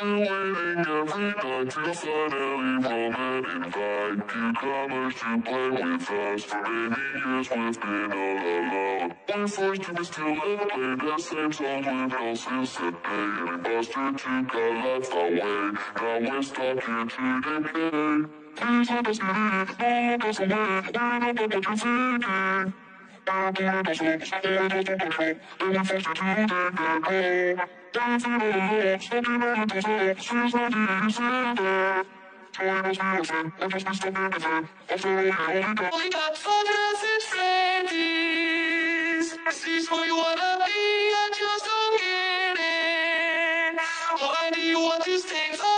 Waiting every night to finally roll and invite newcomers to play with us. For many years we've been all alone. One forced to be still and play the same songs with day. And Buster took our life away. Now we're stuck here today. Please let us it, don't let us away. We know that what you're thinking. Why do you want to stay